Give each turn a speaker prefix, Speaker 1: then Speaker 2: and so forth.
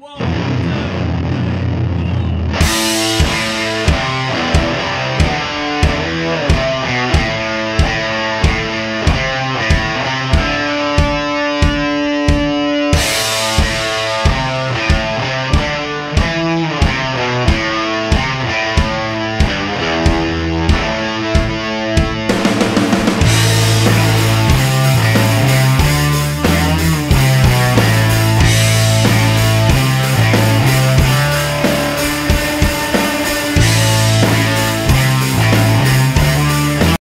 Speaker 1: Whoa.